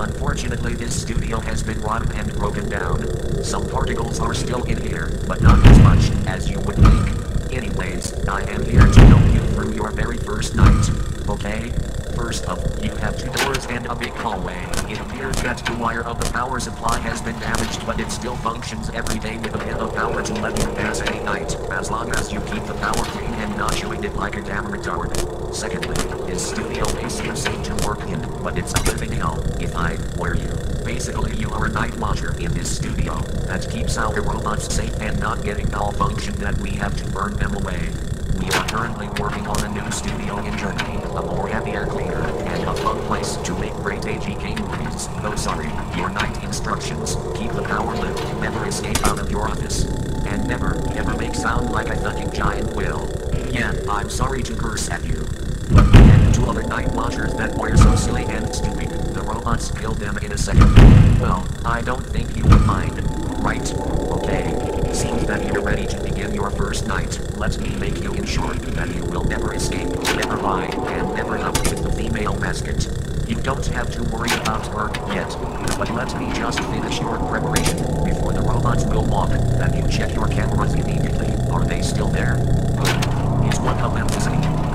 Unfortunately, this studio has been rotten and broken down. Some particles are still in here, but not as much as you would think. Anyways, I am here to help you through your very first night. Okay? First up, you have two doors and a big hallway. It appears that the wire of the power supply has been damaged, but it still functions every day with a bit of power to let you pass any night, as long as you keep the power clean and not chewing it like a damn retard. Secondly, his studio seem safe to work in, but it's a living hell, if I were you. Basically, you are a night watcher in this studio that keeps our robots safe and not getting malfunction that we have to burn them away. We are currently working on a new studio in Germany, a more heavier cleaner, and a fun place to make great AGK movies. Oh sorry, your night instructions, keep the power lit, never escape out of your office. And never, ever make sound like a fucking giant whale. Yeah, I'm sorry to curse at you. But and two other night watchers that were so silly and stupid, the robots killed them in a second. Well, I don't think you would mind. Right? Okay. Seems that you're ready to begin your first night. Let me make you ensure that you will never escape, never lie, and never hunt with the female mascot. You don't have to worry about her yet. But let me just finish your preparation before the robots will walk. Then you check your cameras immediately. Are they still there? Is one of them listening?